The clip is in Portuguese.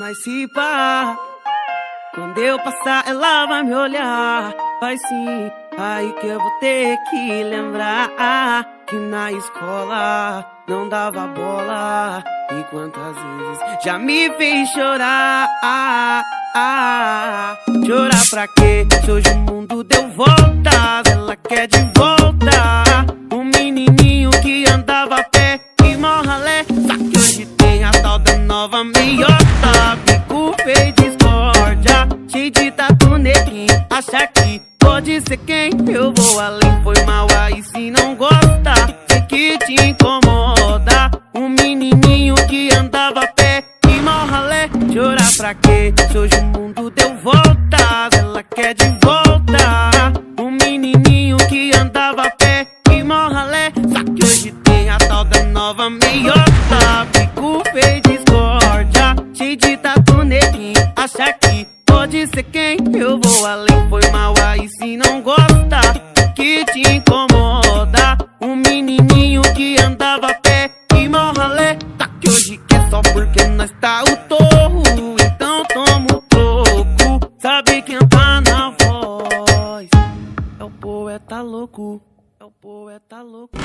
Mas se pá, quando eu passar, ela vai me olhar. Vai sim, aí que eu vou ter que lembrar que na escola não dava bola. E quantas vezes já me fez chorar. Chorar pra quê? Se hoje o mundo deu voltas, ela quer de volta. O menininho que andava a pé e morralé. Só que hoje tem a tal da nova meiota. Acha que pode ser quem? Eu vou além, foi mal aí se não gosta. Sei que te incomoda. O menininho que andava a pé e morralé. Chorar pra quê? Se hoje o mundo deu voltas, ela quer de volta. O menininho que andava a pé e morralé. Só que hoje tem a tal da nova meiota. Fico feio pode ser quem? Eu vou além, foi mal aí se não gosta. Que te incomoda. O menininho que andava a pé e morralé. Tá que hoje quer só porque nós tá o torro. Então toma o troco. Sabe quem tá na voz? É o poeta louco. É o poeta louco.